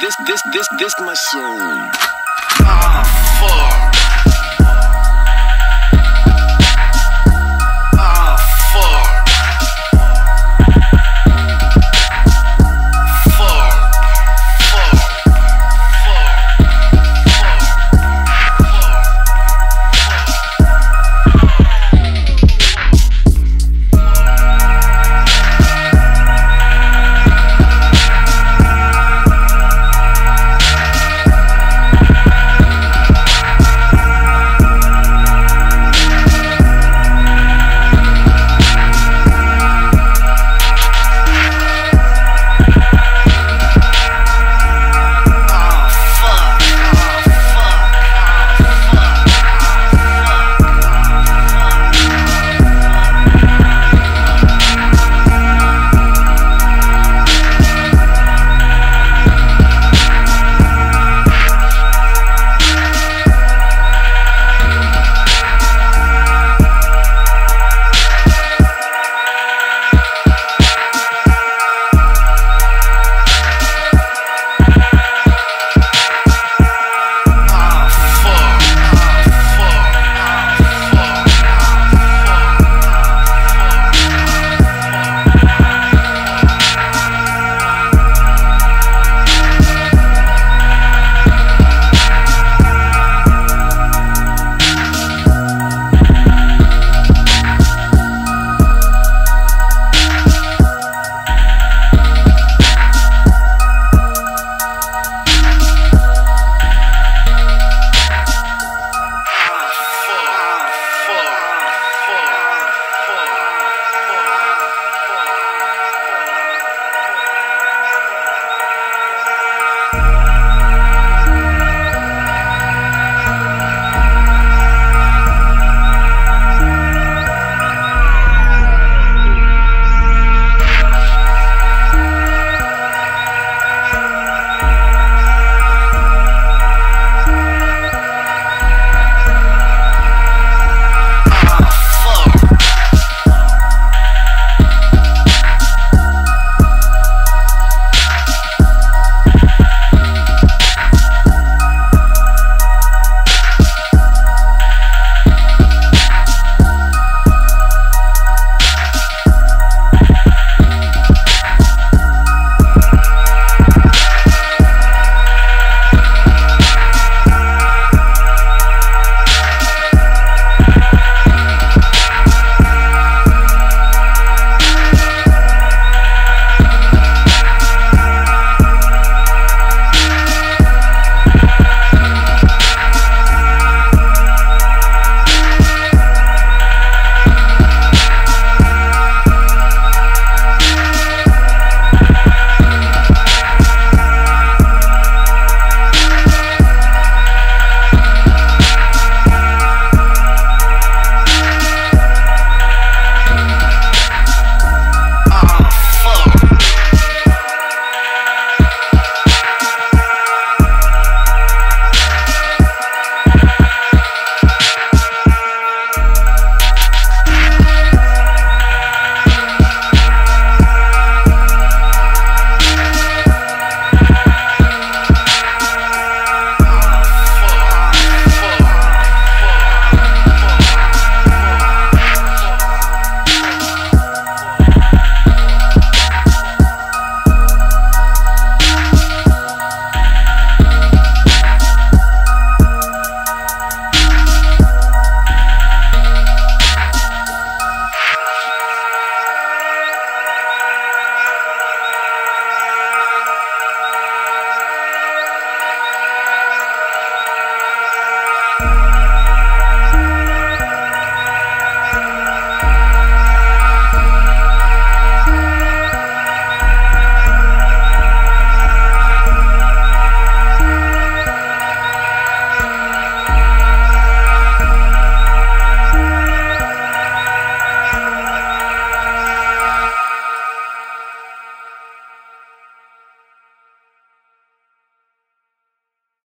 this, this, this, this, my soul. Ah, fuck.